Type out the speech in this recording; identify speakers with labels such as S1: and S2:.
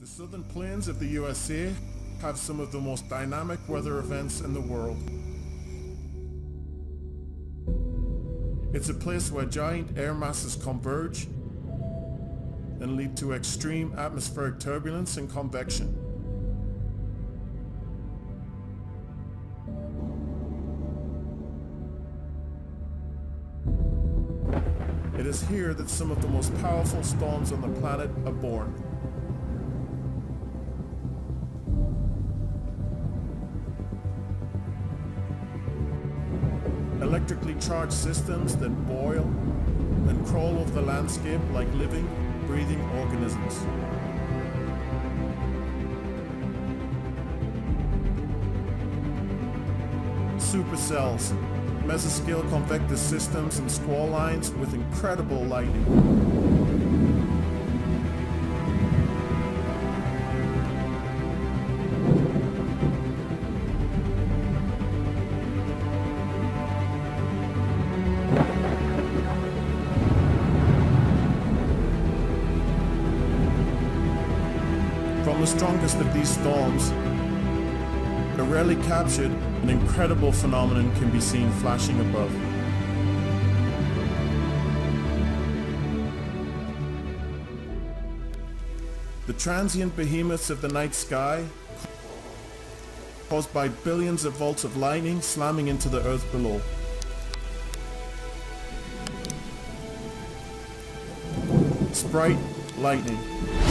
S1: The southern plains of the USA have some of the most dynamic weather events in the world. It's a place where giant air masses converge and lead to extreme atmospheric turbulence and convection. It is here that some of the most powerful storms on the planet are born. Electrically charged systems that boil and crawl over the landscape like living, breathing organisms. Supercells, mesoscale convector systems and squall lines with incredible lighting. From the strongest of these storms, a rarely captured and incredible phenomenon can be seen flashing above. The transient behemoths of the night sky, caused by billions of volts of lightning slamming into the earth below. Sprite lightning.